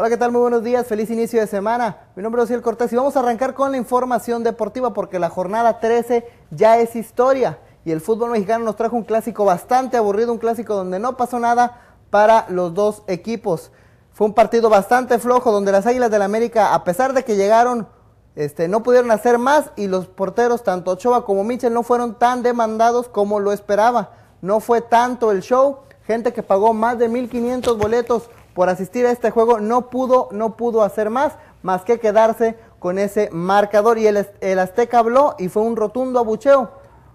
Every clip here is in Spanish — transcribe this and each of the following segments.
Hola, ¿qué tal? Muy buenos días, feliz inicio de semana. Mi nombre es Ociel Cortés y vamos a arrancar con la información deportiva porque la jornada 13 ya es historia y el fútbol mexicano nos trajo un clásico bastante aburrido, un clásico donde no pasó nada para los dos equipos. Fue un partido bastante flojo donde las Águilas del la América, a pesar de que llegaron, este, no pudieron hacer más y los porteros, tanto Ochoa como Michel, no fueron tan demandados como lo esperaba. No fue tanto el show, gente que pagó más de 1.500 boletos por asistir a este juego no pudo, no pudo hacer más, más que quedarse con ese marcador. Y el, el Azteca habló y fue un rotundo abucheo.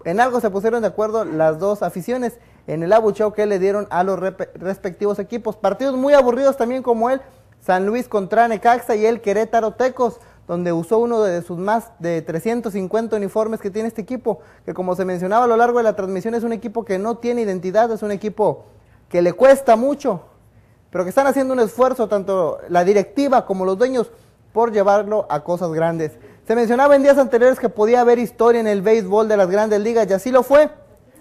En algo se pusieron de acuerdo las dos aficiones en el abucheo que le dieron a los respectivos equipos. Partidos muy aburridos también como el San Luis contra Necaxa y el Querétaro Tecos, donde usó uno de sus más de 350 uniformes que tiene este equipo, que como se mencionaba a lo largo de la transmisión es un equipo que no tiene identidad, es un equipo que le cuesta mucho pero que están haciendo un esfuerzo, tanto la directiva como los dueños, por llevarlo a cosas grandes. Se mencionaba en días anteriores que podía haber historia en el béisbol de las grandes ligas y así lo fue.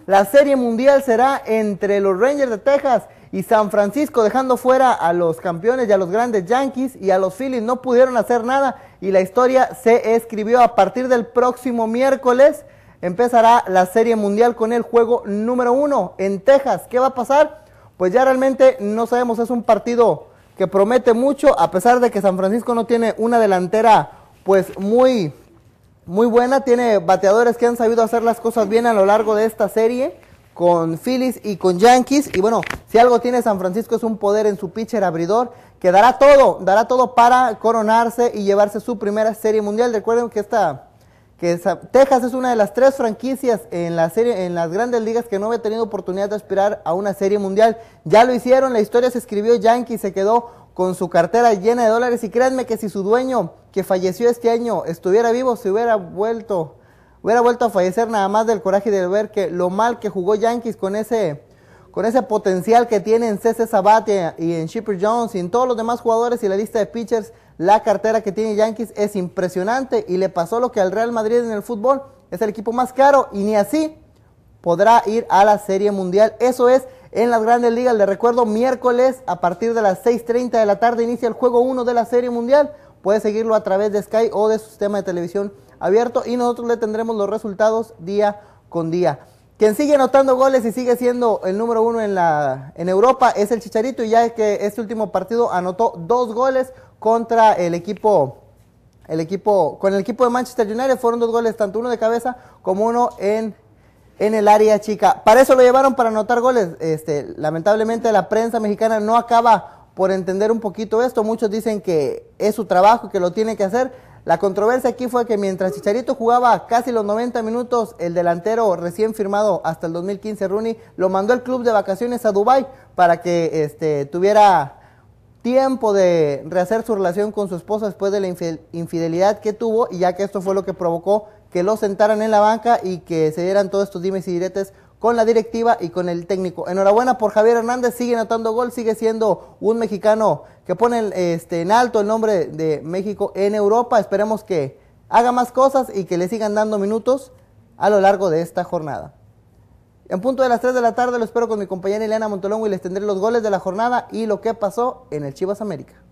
La serie mundial será entre los Rangers de Texas y San Francisco, dejando fuera a los campeones y a los grandes Yankees y a los Phillies. No pudieron hacer nada y la historia se escribió a partir del próximo miércoles. Empezará la serie mundial con el juego número uno en Texas. ¿Qué va a pasar? Pues ya realmente no sabemos, es un partido que promete mucho, a pesar de que San Francisco no tiene una delantera pues muy, muy buena, tiene bateadores que han sabido hacer las cosas bien a lo largo de esta serie con Phillies y con Yankees. Y bueno, si algo tiene San Francisco es un poder en su pitcher abridor que dará todo, dará todo para coronarse y llevarse su primera serie mundial. Recuerden que esta que Texas es una de las tres franquicias en la serie, en las grandes ligas que no había tenido oportunidad de aspirar a una serie mundial. Ya lo hicieron, la historia se escribió, Yankee se quedó con su cartera llena de dólares y créanme que si su dueño que falleció este año estuviera vivo, se hubiera vuelto, hubiera vuelto a fallecer nada más del coraje de ver que lo mal que jugó Yankees con ese, con ese potencial que tiene en CC Sabatia y en Shipper Jones y en todos los demás jugadores y la lista de pitchers la cartera que tiene Yankees es impresionante y le pasó lo que al Real Madrid en el fútbol. Es el equipo más caro y ni así podrá ir a la Serie Mundial. Eso es en las grandes ligas. Le recuerdo, miércoles a partir de las 6.30 de la tarde inicia el juego 1 de la Serie Mundial. Puede seguirlo a través de Sky o de su sistema de televisión abierto y nosotros le tendremos los resultados día con día. Quien sigue anotando goles y sigue siendo el número uno en, la, en Europa es el Chicharito y ya que este último partido anotó dos goles contra el equipo, el equipo, con el equipo de Manchester United fueron dos goles, tanto uno de cabeza como uno en, en el área chica. Para eso lo llevaron para anotar goles. Este, lamentablemente la prensa mexicana no acaba por entender un poquito esto. Muchos dicen que es su trabajo, que lo tiene que hacer. La controversia aquí fue que mientras Chicharito jugaba casi los 90 minutos, el delantero recién firmado hasta el 2015, Rooney, lo mandó el club de vacaciones a Dubai para que este, tuviera tiempo de rehacer su relación con su esposa después de la infidelidad que tuvo y ya que esto fue lo que provocó que lo sentaran en la banca y que se dieran todos estos dimes y diretes con la directiva y con el técnico. Enhorabuena por Javier Hernández, sigue anotando gol, sigue siendo un mexicano que pone este, en alto el nombre de México en Europa. Esperemos que haga más cosas y que le sigan dando minutos a lo largo de esta jornada. En punto de las 3 de la tarde lo espero con mi compañera Eliana Montolongo y les tendré los goles de la jornada y lo que pasó en el Chivas América.